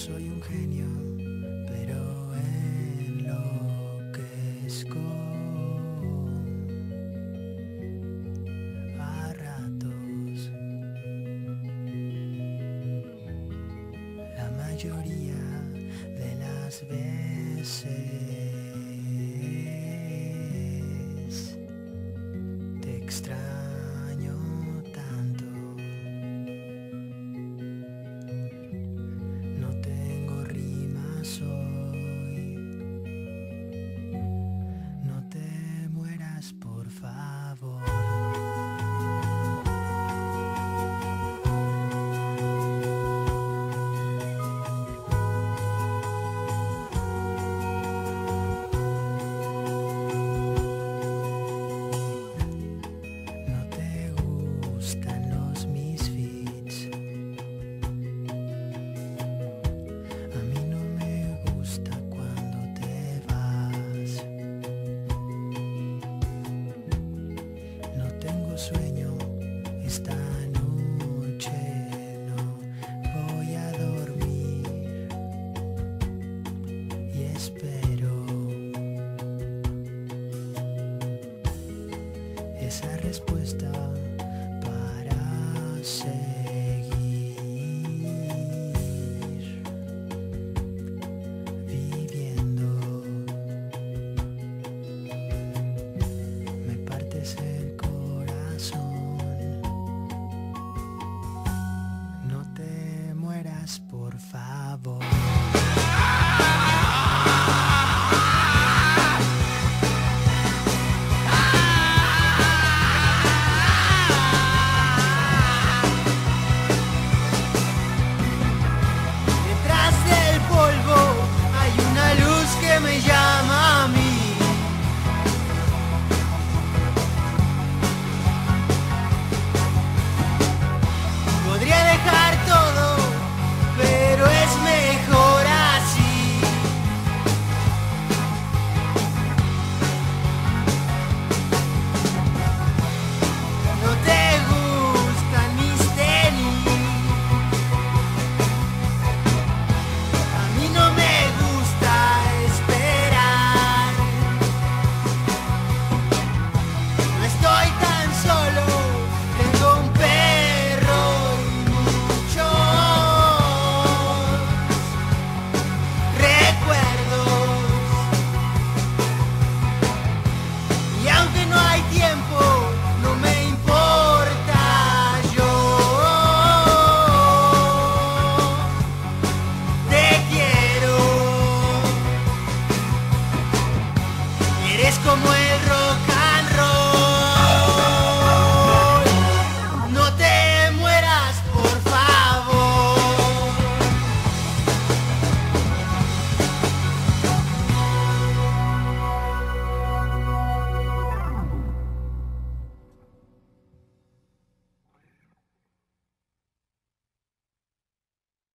soy un genio, pero en lo enloquezco a ratos. La mayoría de las veces my voice. Eres como el